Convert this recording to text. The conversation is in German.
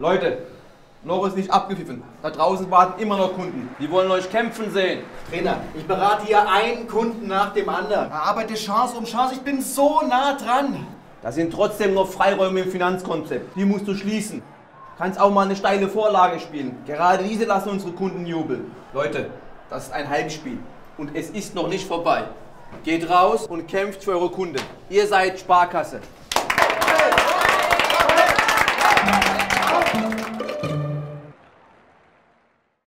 Leute, noch ist nicht abgepfiffen. Da draußen warten immer noch Kunden. Die wollen euch kämpfen sehen. Trainer, ich berate hier einen Kunden nach dem anderen. Arbeite Chance um Chance, ich bin so nah dran. Da sind trotzdem noch Freiräume im Finanzkonzept. Die musst du schließen. Kannst auch mal eine steile Vorlage spielen. Gerade diese lassen unsere Kunden jubeln. Leute, das ist ein Heimspiel. Und es ist noch nicht vorbei. Geht raus und kämpft für eure Kunden. Ihr seid Sparkasse.